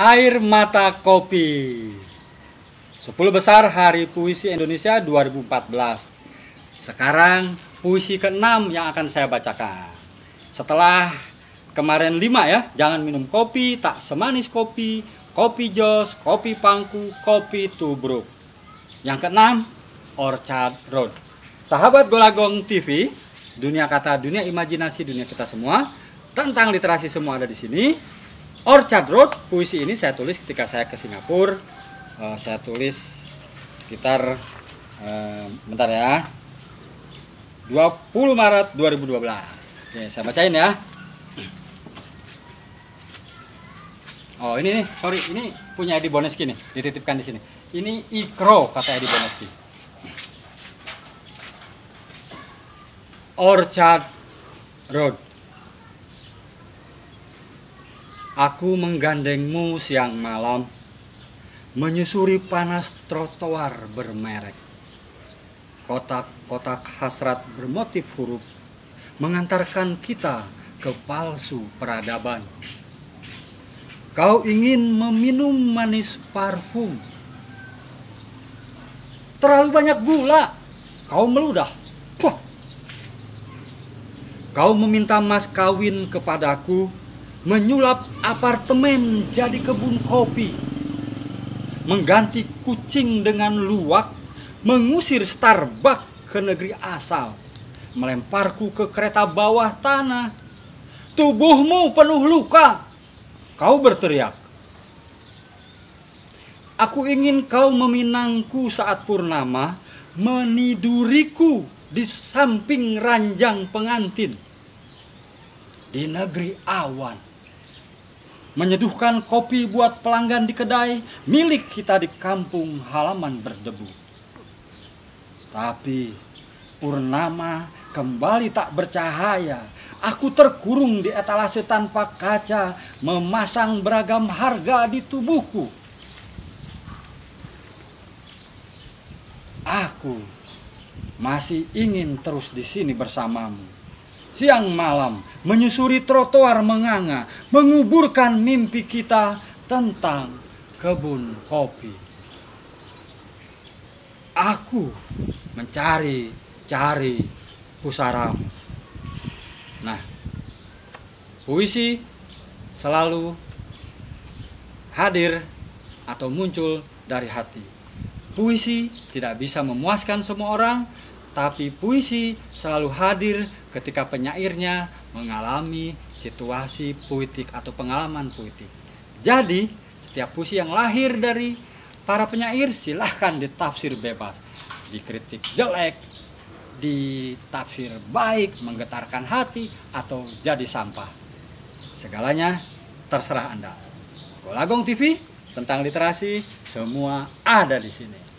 Air Mata Kopi. 10 besar Hari Puisi Indonesia 2014 Sekarang puisi ke-6 yang akan saya bacakan. Setelah kemarin 5 ya Jangan minum kopi, tak semanis kopi Kopi jos, kopi pangku, kopi tubruk. Yang ke-6 Orchard Road. Sahabat Golagong TV Dunia kata, dunia imajinasi, dunia kita semua Tentang literasi semua ada di sini Orchard Road puisi ini saya tulis ketika saya ke Singapura. Uh, saya tulis sekitar uh, bentar ya. 20 Maret 2012. Oke, saya bacain ya. Oh, ini nih, sorry, ini punya Edi Boneski nih, dititipkan di sini. Ini Ikro kata Edi Boneski. Orchard Road Aku menggandengmu siang malam, menyusuri panas trotoar bermerek. Kotak-kotak hasrat bermotif huruf mengantarkan kita ke palsu peradaban. Kau ingin meminum manis parfum. Terlalu banyak gula, kau meludah. Puh. Kau meminta mas kawin kepadaku menyulap apartemen jadi kebun kopi, mengganti kucing dengan luwak, mengusir Starbucks ke negeri asal, melemparku ke kereta bawah tanah. Tubuhmu penuh luka, kau berteriak. Aku ingin kau meminangku saat purnama, meniduriku di samping ranjang pengantin. Di negeri awan menyeduhkan kopi buat pelanggan di kedai milik kita di kampung halaman berdebu. Tapi purnama kembali tak bercahaya. Aku terkurung di etalase tanpa kaca, memasang beragam harga di tubuhku. Aku masih ingin terus di sini bersamamu siang malam menyusuri trotoar menganga, menguburkan mimpi kita tentang kebun kopi. Aku mencari-cari pusaramu. Nah, puisi selalu hadir atau muncul dari hati. Puisi tidak bisa memuaskan semua orang, tapi puisi selalu hadir ketika penyairnya mengalami situasi puitik atau pengalaman puitik. Jadi, setiap puisi yang lahir dari para penyair silahkan ditafsir bebas. Dikritik jelek, ditafsir baik, menggetarkan hati, atau jadi sampah. Segalanya terserah Anda. Golagong TV tentang literasi semua ada di sini.